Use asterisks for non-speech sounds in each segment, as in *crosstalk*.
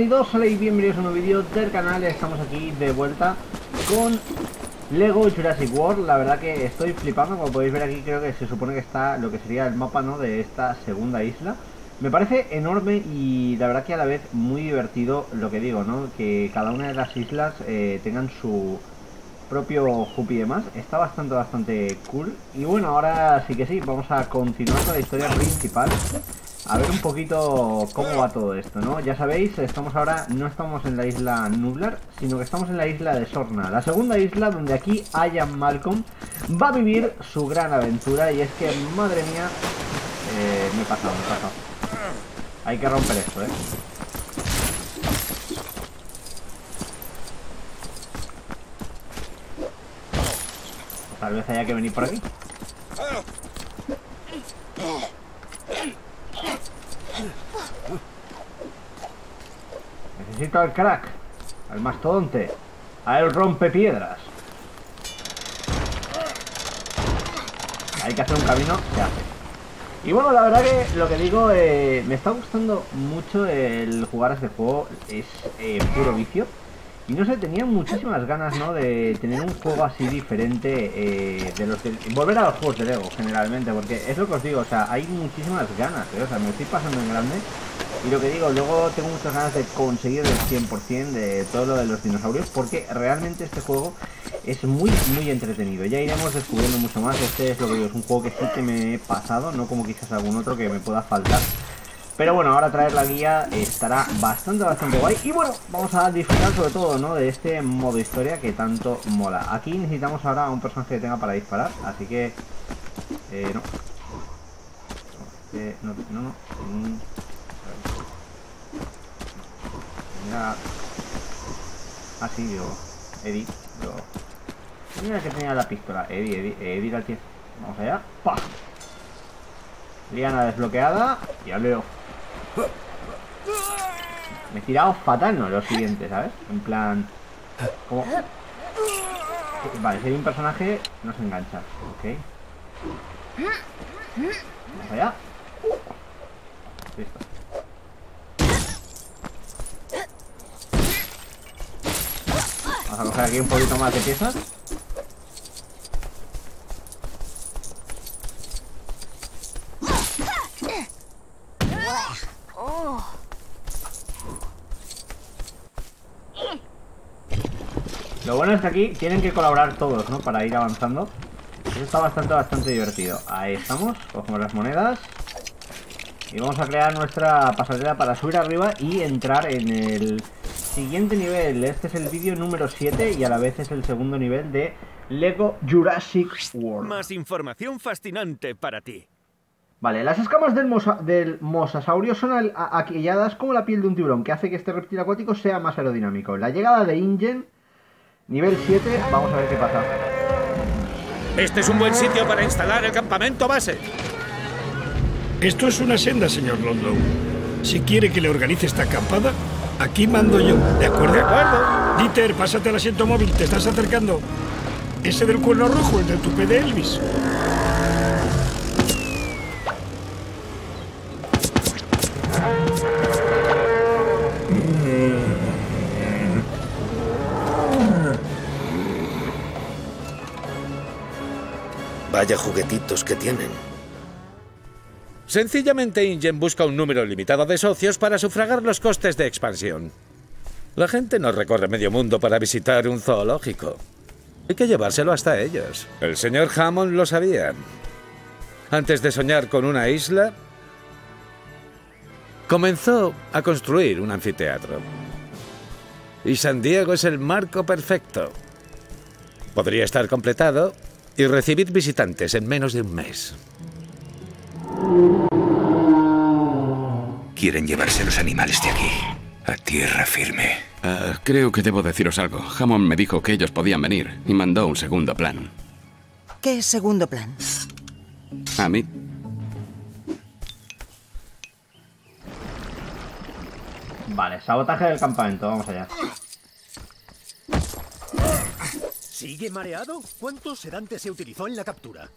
Bienvenidos, hola y bienvenidos a un nuevo vídeo del canal Estamos aquí de vuelta con Lego Jurassic World La verdad que estoy flipando, como podéis ver aquí creo que se supone que está lo que sería el mapa ¿no? de esta segunda isla Me parece enorme y la verdad que a la vez muy divertido lo que digo, ¿no? Que cada una de las islas eh, tengan su propio hub y demás Está bastante, bastante cool Y bueno, ahora sí que sí, vamos a continuar con la historia principal a ver un poquito cómo va todo esto, ¿no? Ya sabéis, estamos ahora, no estamos en la isla Nublar, sino que estamos en la isla de Sorna, la segunda isla donde aquí Ian Malcolm va a vivir su gran aventura y es que, madre mía, eh, me he pasado, me he pasado. Hay que romper esto, ¿eh? Tal vez haya que venir por aquí. Necesito al crack, al mastodonte, a él rompe piedras. Hay que hacer un camino, se hace. Y bueno, la verdad que lo que digo, eh, me está gustando mucho el jugar a este juego, es eh, puro vicio. Y no sé, tenía muchísimas ganas, ¿no? De tener un juego así diferente eh, de los de... Volver a los juegos de Lego, generalmente, porque es lo que os digo, o sea, hay muchísimas ganas, ¿eh? O sea, me estoy pasando en grande. Y lo que digo, luego tengo muchas ganas de conseguir el 100% de todo lo de los dinosaurios, porque realmente este juego es muy, muy entretenido. Ya iremos descubriendo mucho más. Este es lo que digo, es un juego que sí que me he pasado, no como quizás algún otro que me pueda faltar. Pero bueno, ahora traer la guía estará bastante, bastante guay. Y bueno, vamos a disfrutar sobre todo, ¿no? De este modo historia que tanto mola. Aquí necesitamos ahora un personaje que tenga para disparar, así que... Eh, no. Eh, no, no, no. Mira... Ah, yo... Eddie, yo... Mira que tenía la pistola. Eddie, Eddie, Eddie la tiene. Vamos allá. ¡Pah! Liana desbloqueada. Y leo me he tirado fatal, no, lo siguiente, ¿sabes? En plan... Como... Vale, si hay un personaje, no se engancha. Ok. Vamos allá. Listo. A coger aquí un poquito más de piezas. Lo bueno es que aquí tienen que colaborar todos, ¿no? Para ir avanzando. Eso está bastante, bastante divertido. Ahí estamos, cogemos las monedas. Y vamos a crear nuestra pasarela para subir arriba y entrar en el siguiente nivel. Este es el vídeo número 7 y a la vez es el segundo nivel de Lego Jurassic World. Más información fascinante para ti. Vale, las escamas del, del mosasaurio son aquilladas como la piel de un tiburón, que hace que este reptil acuático sea más aerodinámico. La llegada de Ingen, nivel 7, vamos a ver qué pasa. Este es un buen sitio para instalar el campamento base. Esto es una senda, señor London. Si quiere que le organice esta acampada, aquí mando yo, ¿de acuerdo? De acuerdo. Dieter, pásate al asiento móvil, te estás acercando. Ese del cuerno rojo, el del tupé de Elvis. Vaya juguetitos que tienen. Sencillamente Ingen busca un número limitado de socios para sufragar los costes de expansión. La gente no recorre medio mundo para visitar un zoológico. Hay que llevárselo hasta ellos. El señor Hammond lo sabía. Antes de soñar con una isla, comenzó a construir un anfiteatro. Y San Diego es el marco perfecto. Podría estar completado y recibir visitantes en menos de un mes. Quieren llevarse los animales de aquí, a tierra firme. Uh, creo que debo deciros algo. Hammond me dijo que ellos podían venir y mandó un segundo plan. ¿Qué segundo plan? A mí. Vale, sabotaje del campamento, vamos allá. ¿Sigue mareado? ¿Cuántos sedantes se utilizó en la captura?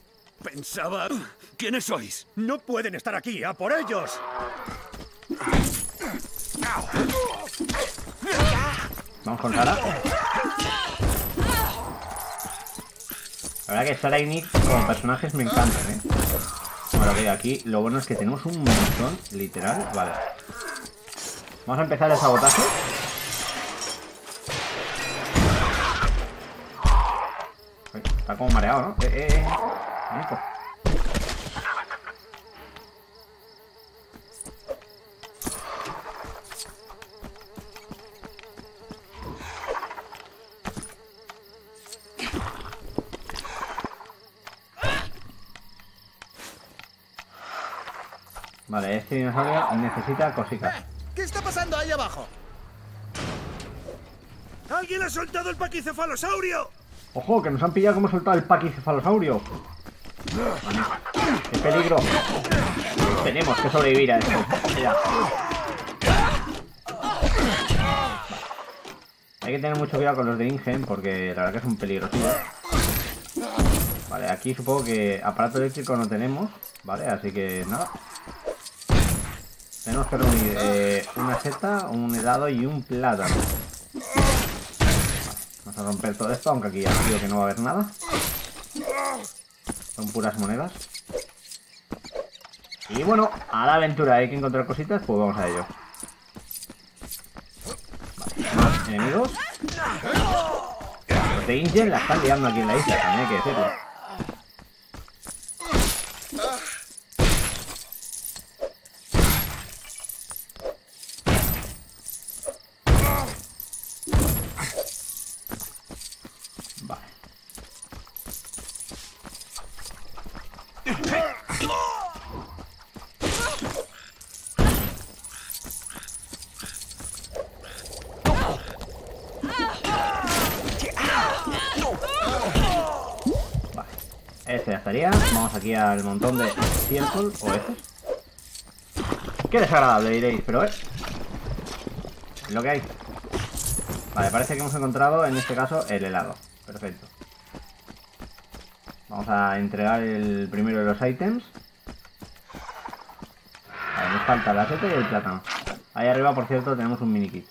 Pensaba... ¿Quiénes sois? No pueden estar aquí, ¡a por ellos! Vamos con Sara. La verdad que Sara y Nick como personajes me encantan, ¿eh? Bueno, que aquí, lo bueno es que tenemos un montón, literal. Vale. Vamos a empezar el sabotaje. Está como mareado, ¿no? Eh, eh, eh. Vale, este dinosaurio necesita cositas. ¿Qué está pasando ahí abajo? ¡Alguien ha soltado el paquicefalosaurio! ¡Ojo! Que nos han pillado como soltado el paquicefalosaurio. ¡Qué peligro! Tenemos que sobrevivir a esto. Ya. Hay que tener mucho cuidado con los de Ingen porque la verdad que es un peligroso. Vale, aquí supongo que aparato eléctrico no tenemos, ¿vale? Así que nada. Tenemos que reunir eh, una seta, un helado y un plátano. Vamos a romper todo esto, aunque aquí ya que no va a haber nada. Son puras monedas. Y bueno, a la aventura hay que encontrar cositas, pues vamos a ello. Enemigos. Los de Ingen la están liando aquí en la isla, también hay que decirlo. Vale. Vale. Vamos aquí al montón de circle o estos. Qué desagradable diréis, pero. Es lo que hay. Vale, parece que hemos encontrado en este caso el helado. Perfecto. Vamos a entregar el primero de los ítems. Vale, nos falta la seta y el plátano. Ahí arriba, por cierto, tenemos un mini kit.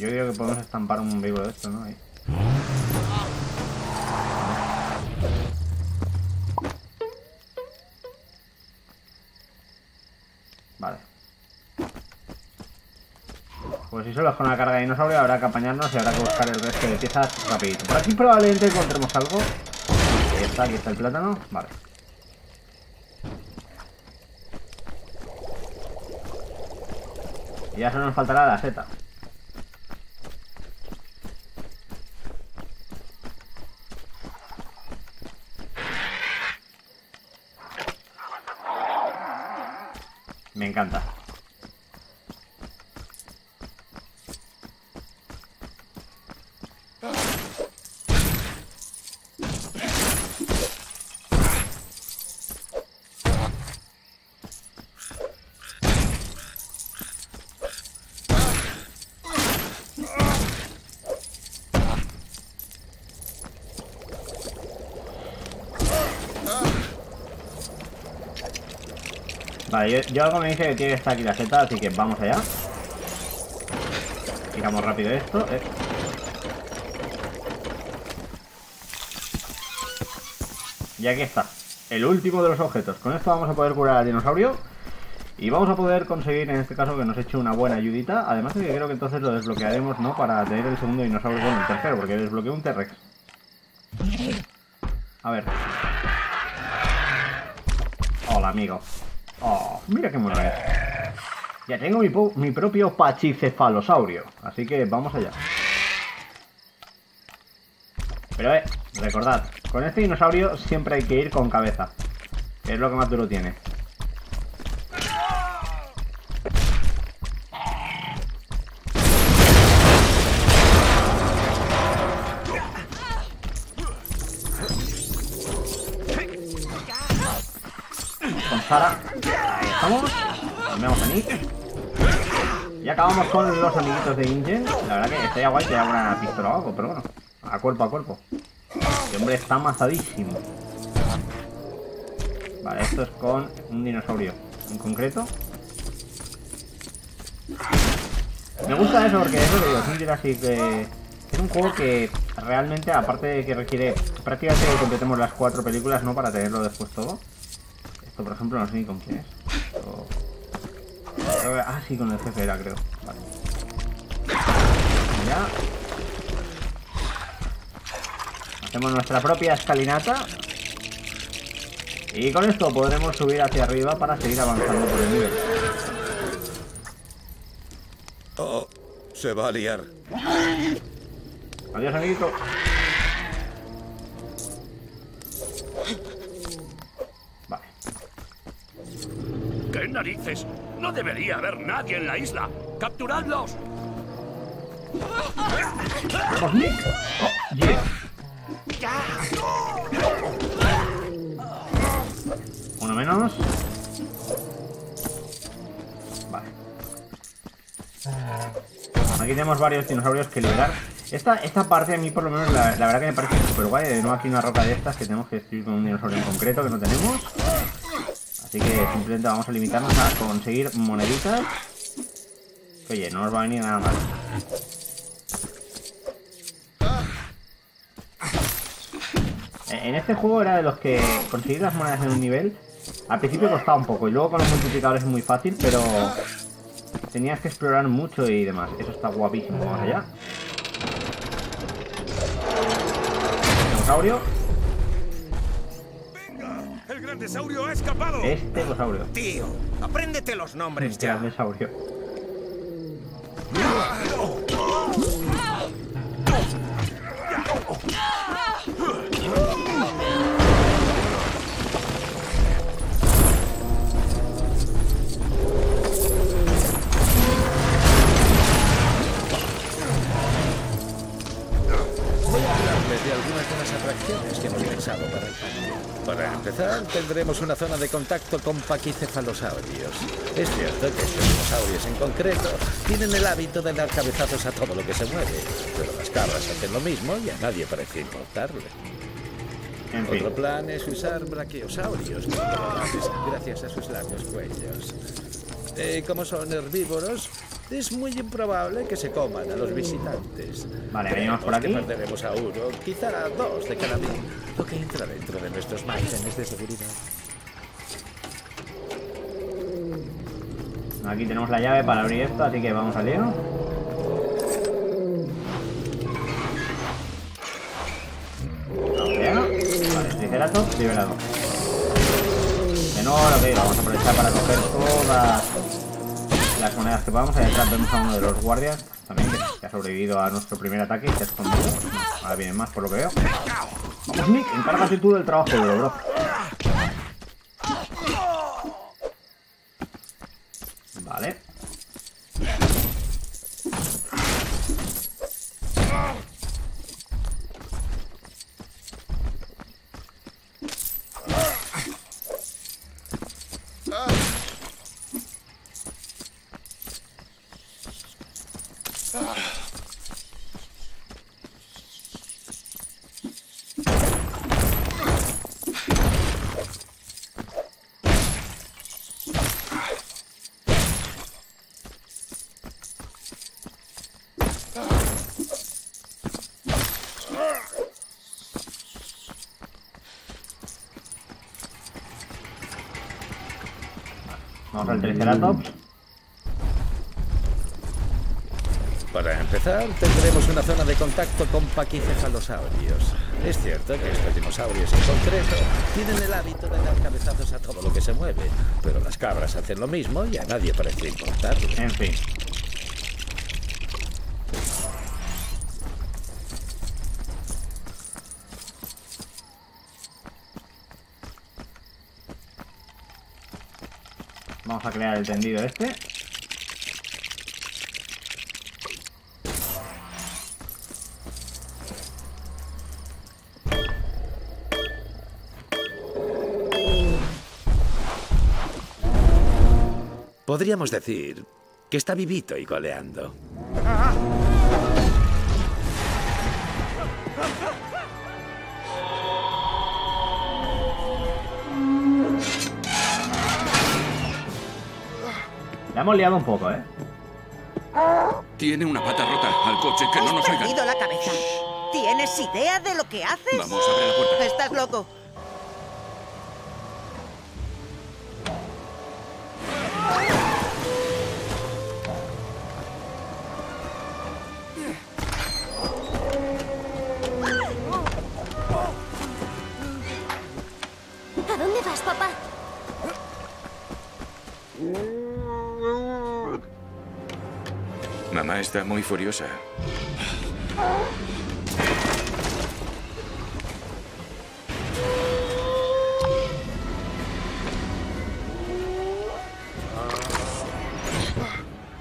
Yo creo que podemos estampar un vivo de esto, ¿no? Ahí. Vale. Pues si solo es con la carga de dinosaurio habrá que apañarnos y habrá que buscar el resto de piezas rapidito. Por aquí probablemente encontremos algo. Ahí está, aquí está el plátano. Vale. Y ya solo nos faltará la seta. Me encanta. Yo, algo me dice que tiene que estar aquí la seta, así que vamos allá. Tiramos rápido esto. eh. Y aquí está. El último de los objetos. Con esto vamos a poder curar al dinosaurio. Y vamos a poder conseguir, en este caso, que nos eche una buena ayudita. Además de que creo que entonces lo desbloquearemos, ¿no? Para tener el segundo dinosaurio con el tercero, porque desbloqueó un T-Rex. A ver. Hola, amigo. Oh, mira qué mono es. Ya tengo mi, propio pachicefalosaurio. Así que vamos allá. Pero eh, recordad, con este dinosaurio siempre hay que ir con cabeza. Es lo que más duro tiene. con Sara. Y acabamos con los amiguitos de Ingen. La verdad que estaría guay que haga una pistola o algo, pero bueno. A cuerpo a cuerpo. El hombre está amazadísimo. Vale, esto es con un dinosaurio en concreto. Me gusta eso porque es lo que digo, es un Jurassic eh, es un juego que realmente, aparte de que requiere prácticamente que completemos las cuatro películas, ¿no? Para tenerlo después todo. Esto, por ejemplo, no sé ni con quién es. Ah, sí, con el jefe era, creo. Vale. Ya. Hacemos nuestra propia escalinata. Y con esto podremos subir hacia arriba para seguir avanzando por el nivel. Oh, se va a liar. Adiós, amiguito. No debería haber nadie en la isla. ¡Capturadlos! ¡Vamos. Uno menos. Vale. Aquí tenemos varios dinosaurios que liberar. Esta, esta parte a mí por lo menos la, la verdad que me parece súper guay. De nuevo aquí una roca de estas que tenemos que destruir con un dinosaurio en concreto que no tenemos. Así que simplemente vamos a limitarnos a conseguir moneditas. Oye, no nos va a venir nada mal. En este juego era de los que conseguir las monedas en un nivel al principio costaba un poco y luego con los multiplicadores es muy fácil, pero tenías que explorar mucho y demás. Eso está guapísimo. Vamos allá. Dinosaurio. Este. Tío, apréndete los nombres Este ya. Tendremos una zona de contacto con paquicefalosaurios. Es cierto que estos dinosaurios en concreto tienen el hábito de dar cabezazos a todo lo que se mueve, pero las cabras hacen lo mismo y a nadie parece importarle. En fin. Otro plan es usar brachiosaurios gracias a sus largos cuellos. Eh, como son herbívoros, es muy improbable que se coman a los visitantes. Vale, venimos por Creemos que aquí. perderemos a uno, quizá a dos de cada mil, lo que entra dentro de nuestros márgenes de seguridad. Aquí tenemos la llave para abrir esto, así que vamos al lío. Vale, Triceratops liberado. De nuevo lo que digo, vamos a aprovechar para coger todas las monedas que podamos. Ahí detrás vemos a uno de los guardias, también que, ha sobrevivido a nuestro primer ataque y se ha escondido. Ahora vienen más por lo que veo. Vamos Nick, encárgate tú del trabajo duro, bro. Vale. Triceratops. Para empezar, tendremos una zona de contacto con paquicefalosaurios. Es cierto que estos dinosaurios en concreto tienen el hábito de dar cabezazos a todo lo que se mueve, pero las cabras hacen lo mismo y a nadie parece importarle. En fin. Vamos a crear el tendido este. Podríamos decir que está vivito y coleando. Ah, La hemos liado un poco, ¿eh? Tiene una pata rota al coche que no nos oigan. perdido la cabeza. ¿Tienes idea de lo que haces? Vamos, abre la puerta. Estás loco. Está muy furiosa.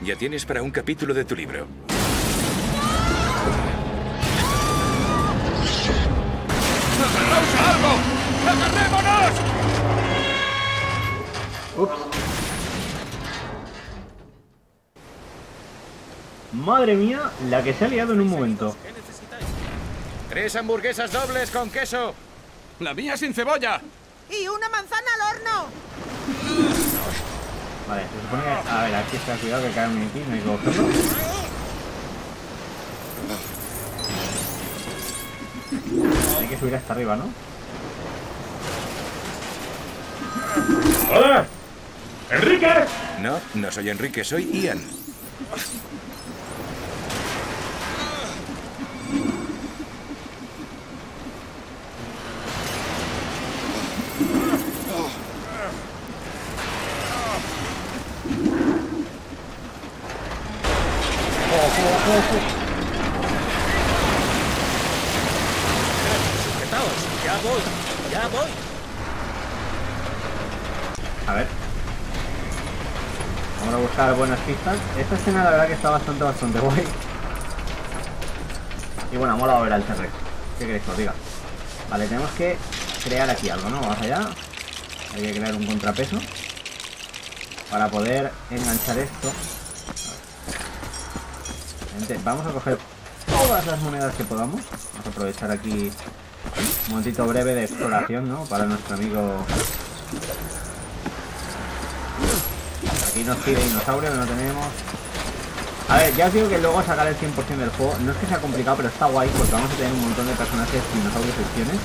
Ya tienes para un capítulo de tu libro. Ups. Madre mía, la que se ha liado en un momento. Tres hamburguesas dobles con queso. ¡La mía sin cebolla! ¡Y una manzana al horno! Vale, se supone que... A ver, aquí está, cuidado que cae un aquí, no hay que cogerlo. Hay que subir hasta arriba, ¿no? ¡Hola! ¡Enrique! No, no soy Enrique, soy Ian. Sujetaos, ya voy, ya voy. A ver. Vamos a buscar buenas Esta escena la verdad que está bastante, bastante guay. Y bueno, mola ver al T-Rex. ¿Qué queréis que os diga? Vale, tenemos que crear aquí algo, ¿no? Vamos allá. Hay que crear un contrapeso. Para poder enganchar esto. Vamos a coger todas las monedas que podamos. Vamos a aprovechar aquí un momentito breve de exploración, ¿no? Para nuestro amigo Aquí nos pide dinosaurio que no tenemos. A ver, ya os digo que luego sacar el 100% del juego no es que sea complicado, pero está guay porque vamos a tener un montón de personajes dinosaurios secciones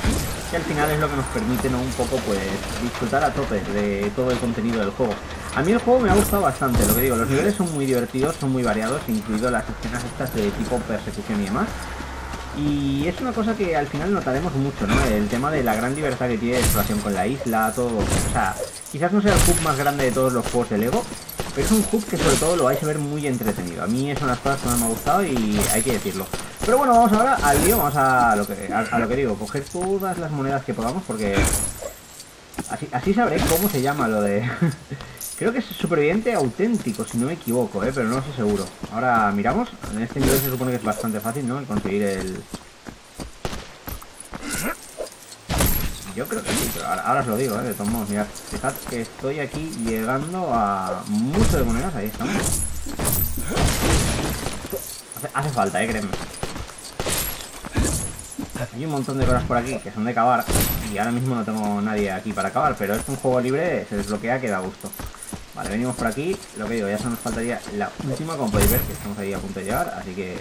que al final es lo que nos permite ¿no? un poco pues disfrutar a tope de todo el contenido del juego. A mí el juego me ha gustado bastante, lo que digo, los niveles son muy divertidos, son muy variados, incluido las escenas estas de tipo persecución y demás. Y es una cosa que al final notaremos mucho, ¿no? El tema de la gran libertad que tiene de exploración con la isla, todo. O sea, quizás no sea el hub más grande de todos los juegos de Lego, pero es un hub que sobre todo lo vais a ver muy entretenido. A mí es una de las cosas que más me ha gustado y hay que decirlo. Pero bueno, vamos ahora al lío, vamos a lo que, a, lo que digo, coger todas las monedas que podamos porque así, así sabré cómo se llama lo de... *laughs* Creo que es superviviente auténtico, si no me equivoco, ¿eh? pero no estoy seguro. Ahora miramos. En este nivel se supone que es bastante fácil, ¿no? El conseguir el... Yo creo que sí, pero ahora, os lo digo, ¿eh? De todos modos, mirad. Fijad que estoy aquí llegando a mucho de monedas. Ahí estamos. Hace, falta, ¿eh? Créeme. Hay un montón de cosas por aquí que son de cavar y ahora mismo no tengo nadie aquí para acabar, pero es un juego libre, se desbloquea que da gusto. Vale, venimos por aquí, lo que digo, ya solo nos faltaría la última, como podéis ver, que estamos ahí a punto de llegar, así que...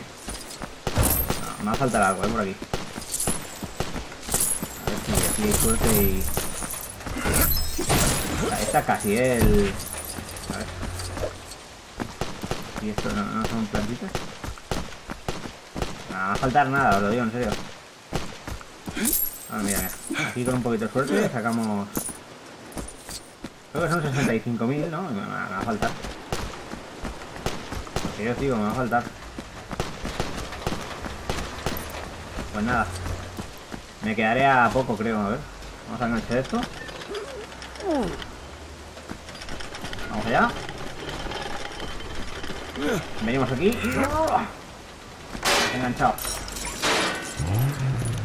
No, me va a faltar algo, ¿eh? Por aquí. A ver si aquí hay suerte y... Esta, esta casi, ¿eh? El... A ver. ¿Y esto no, son plantitas? No, no va a faltar nada, os lo digo en serio. Ah, mira, mira. Aquí con un poquito de suerte sacamos... Creo que son 65.000, ¿no? Me, va a faltar. Lo que yo digo, me va a faltar. Pues nada. Me quedaré a poco, creo. A ver. Vamos a enganchar esto. Vamos allá. Venimos aquí. Enganchado.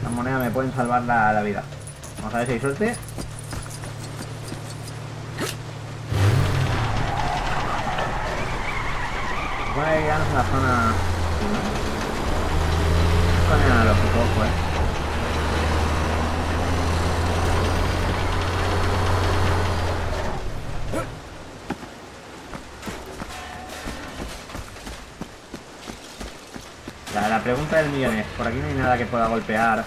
Las monedas me pueden salvar la, la vida. Vamos a ver si hay suerte. Supone que quedamos en la zona... Zona lógico, ojo, eh. La, la pregunta del millón es, ¿por aquí no hay nada que pueda golpear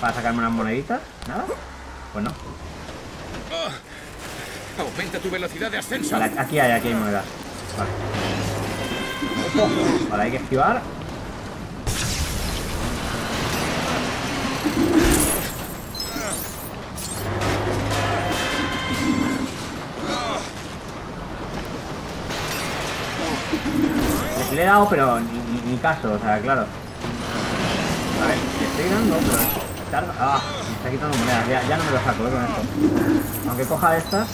para sacarme unas moneditas? ¿Nada? Pues no. Aumenta tu velocidad de ascenso. Vale, aquí hay, aquí hay monedas. Vale. Vale, hay que esquivar. Le he dado, pero ni, ni- ni caso, o sea, claro. A ver, le estoy dando, pero. Ah, me está quitando monedas. Ya, ya no me lo saco, eh, con esto. Aunque coja estas.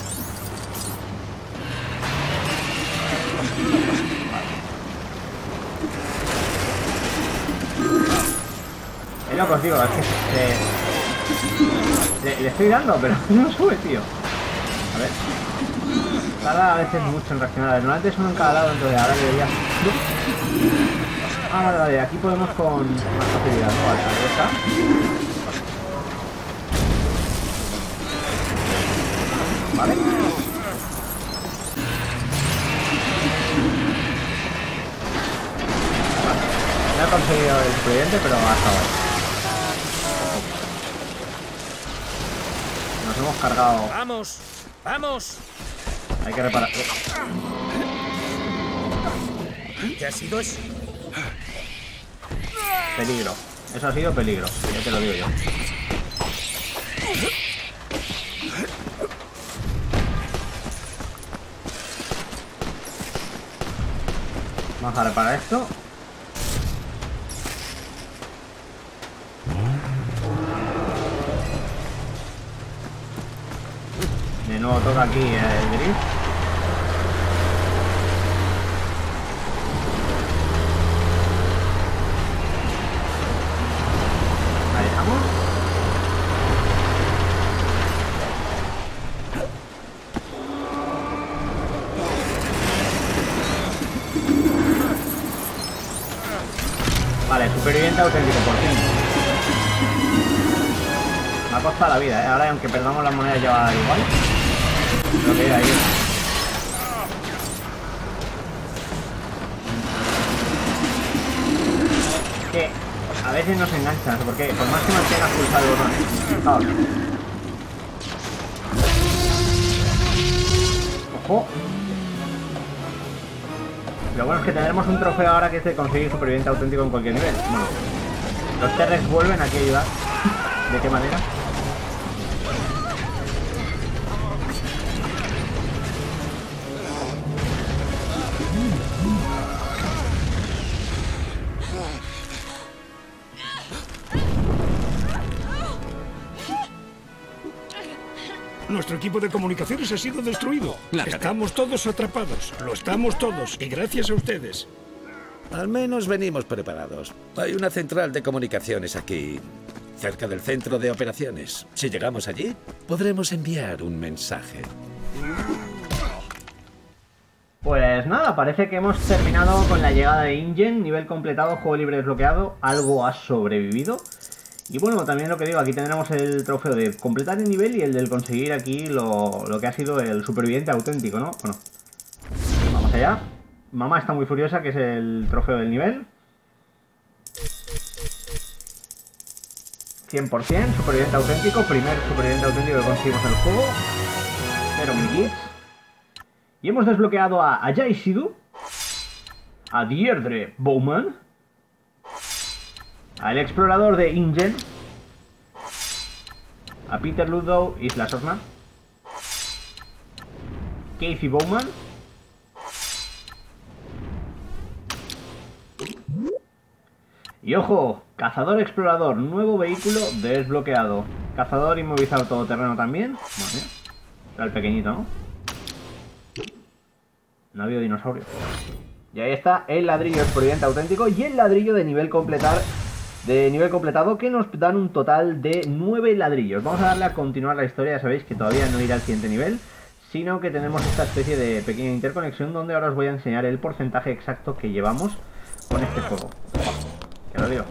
Es lo que os digo, es que le, estoy dando, pero *laughs* no sube, tío. A ver. Tarda a veces mucho en reaccionar. Normalmente es uno en cada lado, entonces ahora debería. Ah, vale, vale, aquí podemos con más facilidad. Vale. Vale. No he conseguido el superviviente, pero hasta ahora. Nos hemos cargado. ¡Vamos! ¡Vamos! Hay que reparar. ¿Qué ha sido eso? Peligro. Eso ha sido peligro. Ya te lo digo yo. Vamos a reparar esto. Nuevo toca aquí el drift. Ahí estamos. Vale, superviviente auténtico, por fin. Me ha costado la vida, ¿eh? Ahora, aunque perdamos las monedas, ya igual. Lo que ahí. Que a veces nos enganchan, porque por más que mantengas pulsado el botón. Ojo. Lo bueno es que tendremos un trofeo ahora que es de conseguir superviviente auténtico en cualquier nivel. Los T-Rex vuelven aquí a ayudar. ¿De qué manera? Nuestro equipo de comunicaciones ha sido destruido. Lárgate. Estamos todos atrapados. Lo estamos todos. Y gracias a ustedes. Al menos venimos preparados. Hay una central de comunicaciones aquí, cerca del centro de operaciones. Si llegamos allí, podremos enviar un mensaje. Pues nada, parece que hemos terminado con la llegada de Ingen, nivel completado, juego libre desbloqueado, algo ha sobrevivido. Y bueno, también lo que digo, aquí tendremos el trofeo de completar el nivel y el del conseguir aquí lo, lo que ha sido el superviviente auténtico, ¿no? Bueno, vamos allá. Mamá está muy furiosa, que es el trofeo del nivel. 100%, superviviente auténtico, primer superviviente auténtico que conseguimos en el juego. Cero minikits. Y hemos desbloqueado a Ajay Sidhu, a Deirdre Bowman, al explorador de Ingen, a Peter Ludow, Isla Sorna, Casey Bowman, y ojo, cazador explorador, nuevo vehículo desbloqueado. Cazador inmovilizado todoterreno también. Mía. Era el pequeñito, ¿no? No ha habido dinosaurio. Y ahí está el ladrillo superviviente auténtico y el ladrillo de nivel completar de nivel completado que nos dan un total de 9 ladrillos. Vamos a darle a continuar la historia, ya sabéis que todavía no irá al siguiente nivel, sino que tenemos esta especie de pequeña interconexión donde ahora os voy a enseñar el porcentaje exacto que llevamos con este juego. Ya lo digo.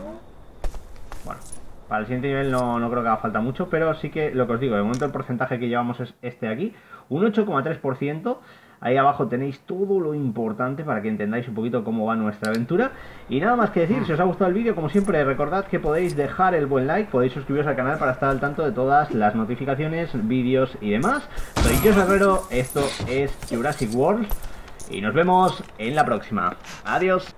Bueno, para el siguiente nivel no, no creo que haga falta mucho, pero sí que lo que os digo, de momento el porcentaje que llevamos es este de aquí, un 8,3%. Ahí abajo tenéis todo lo importante para que entendáis un poquito cómo va nuestra aventura. Y nada más que decir, si os ha gustado el vídeo, como siempre, recordad que podéis dejar el buen like, podéis suscribiros al canal para estar al tanto de todas las notificaciones, vídeos y demás. Soy Jos Herrero, esto es Jurassic World y nos vemos en la próxima. Adiós.